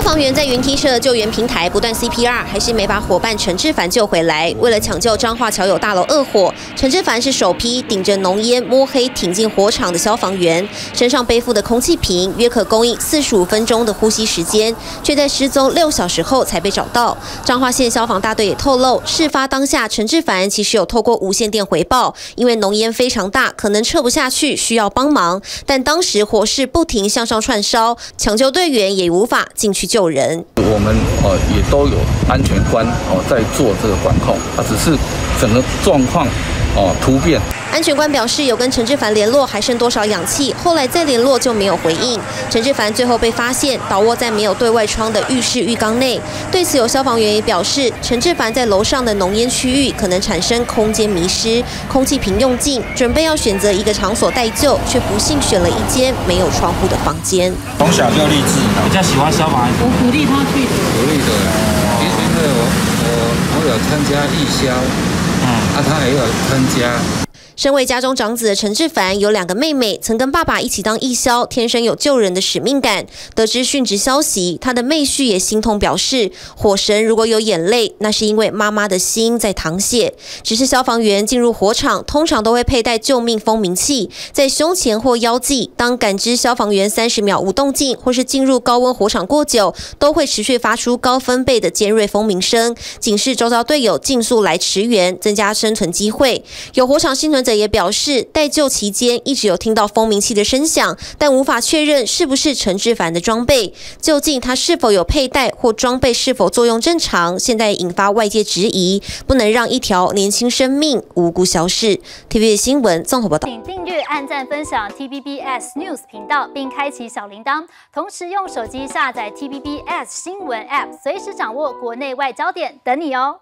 消防员在云梯社救援平台不断 CPR，还是没把伙伴陈志凡救回来。为了抢救彰化桥友大楼恶火，陈志凡是首批顶着浓烟摸黑挺进火场的消防员，身上背负的空气瓶约可供应四十五分钟的呼吸时间，却在失踪六小时后才被找到。彰化县消防大队也透露，事发当下陈志凡其实有透过无线电回报，因为浓烟非常大，可能撤不下去，需要帮忙。但当时火势不停向上窜烧，抢救队员也无法进去救人。我们呃也都有安全官哦在做这个管控，啊，只是整个状况哦突变。安全官表示有跟陈志凡联络，还剩多少氧气？后来再联络就没有回应。陈志凡最后被发现倒卧在没有对外窗的浴室浴缸内。对此，有消防员也表示，陈志凡在楼上的浓烟区域可能产生空间迷失，空气瓶用尽，准备要选择一个场所待救，却不幸选了一间没有窗户的房间。从小就立志，比较喜欢消防。我鼓励他去。鼓励的，因为我我我有参加义消，嗯，啊，他也有参加。身为家中长子的陈志凡有两个妹妹，曾跟爸爸一起当义消，天生有救人的使命感。得知殉职消息，他的妹婿也心痛，表示：火神如果有眼泪，那是因为妈妈的心在淌血。只是消防员进入火场，通常都会佩戴救命蜂鸣器，在胸前或腰际。当感知消防员三十秒无动静，或是进入高温火场过久，都会持续发出高分贝的尖锐蜂鸣声，警示周遭队友尽速来驰援，增加生存机会。有火场幸存者也表示，待救期间一直有听到蜂鸣器的声响，但无法确认是不是陈志凡的装备。究竟他是否有佩戴或装备是否作用正常，现在引发外界质疑。不能让一条年轻生命无辜消逝。TVB 新闻综合报道，请订阅、按赞、分享 TVBS News 频道，并开启小铃铛，同时用手机下载 TVBS 新闻 App，随时掌握国内外焦点，等你哦。